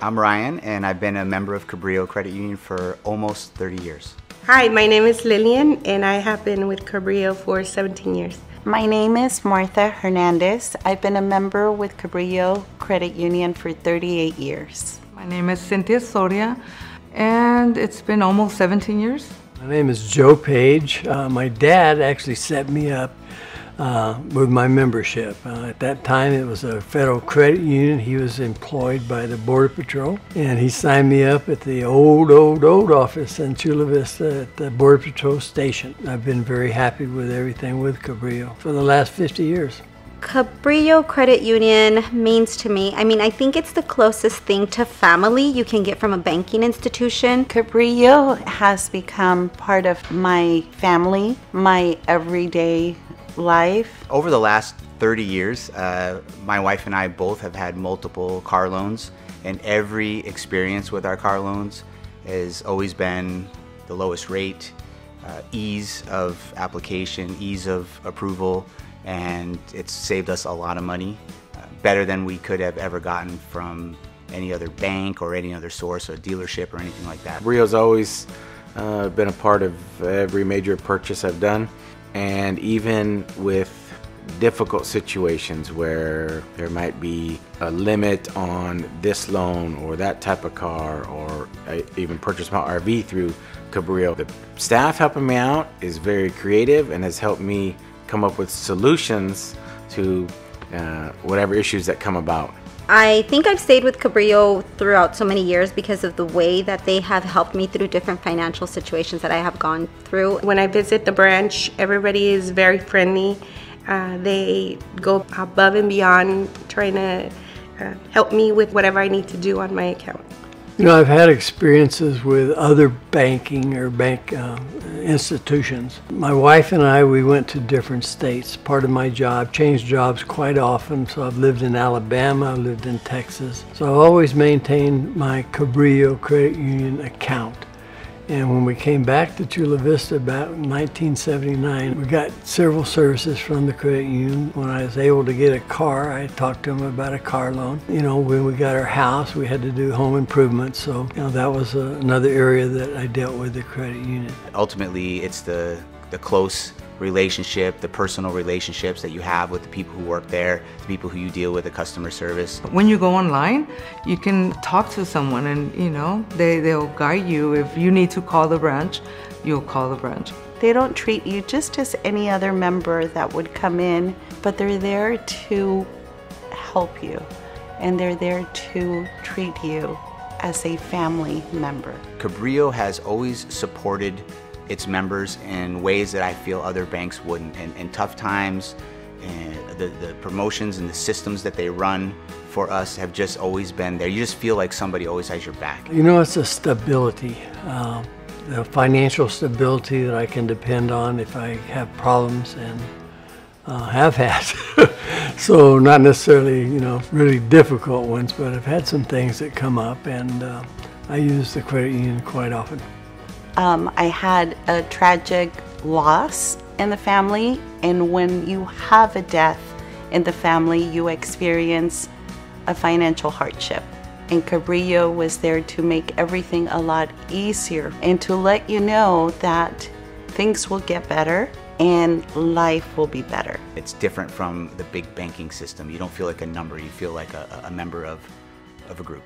I'm Ryan, and I've been a member of Cabrillo Credit Union for almost 30 years. Hi, my name is Lillian, and I have been with Cabrillo for 17 years. My name is Martha Hernandez. I've been a member with Cabrillo Credit Union for 38 years. My name is Cynthia Soria, and it's been almost 17 years. My name is Joe Page. Uh, my dad actually set me up uh, with my membership. Uh, at that time, it was a federal credit union. He was employed by the Border Patrol, and he signed me up at the old, old, old office in Chula Vista at the Border Patrol station. I've been very happy with everything with Cabrillo for the last 50 years. Cabrillo Credit Union means to me, I mean, I think it's the closest thing to family you can get from a banking institution. Cabrillo has become part of my family, my everyday life. Over the last 30 years, uh, my wife and I both have had multiple car loans, and every experience with our car loans has always been the lowest rate, uh, ease of application, ease of approval, and it's saved us a lot of money, uh, better than we could have ever gotten from any other bank or any other source or dealership or anything like that. Rio's always uh, been a part of every major purchase I've done and even with difficult situations where there might be a limit on this loan or that type of car or I even purchased my RV through Cabrillo. The staff helping me out is very creative and has helped me come up with solutions to uh, whatever issues that come about. I think I've stayed with Cabrillo throughout so many years because of the way that they have helped me through different financial situations that I have gone through. When I visit the branch, everybody is very friendly. Uh, they go above and beyond trying to uh, help me with whatever I need to do on my account. You know, I've had experiences with other banking or bank uh, institutions. My wife and I, we went to different states. Part of my job, changed jobs quite often. So I've lived in Alabama, I've lived in Texas. So I've always maintained my Cabrillo Credit Union account. And when we came back to Chula Vista about 1979, we got several services from the credit union. When I was able to get a car, I talked to them about a car loan. You know, when we got our house, we had to do home improvements. So, you know, that was uh, another area that I dealt with the credit union. Ultimately, it's the, the close relationship, the personal relationships that you have with the people who work there, the people who you deal with, the customer service. When you go online, you can talk to someone and, you know, they, they'll guide you. If you need to call the branch, you'll call the branch. They don't treat you just as any other member that would come in, but they're there to help you and they're there to treat you as a family member. Cabrillo has always supported its members in ways that I feel other banks wouldn't. In, in tough times, the, the promotions and the systems that they run for us have just always been there. You just feel like somebody always has your back. You know, it's a stability, um, the financial stability that I can depend on if I have problems and uh, have had. so not necessarily, you know, really difficult ones, but I've had some things that come up and uh, I use the credit union quite often. Um, I had a tragic loss in the family, and when you have a death in the family, you experience a financial hardship. And Cabrillo was there to make everything a lot easier and to let you know that things will get better and life will be better. It's different from the big banking system. You don't feel like a number, you feel like a, a member of, of a group.